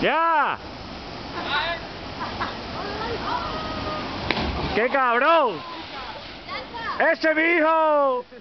¡Ya! ¡Qué cabrón! ¡Ese es mi hijo!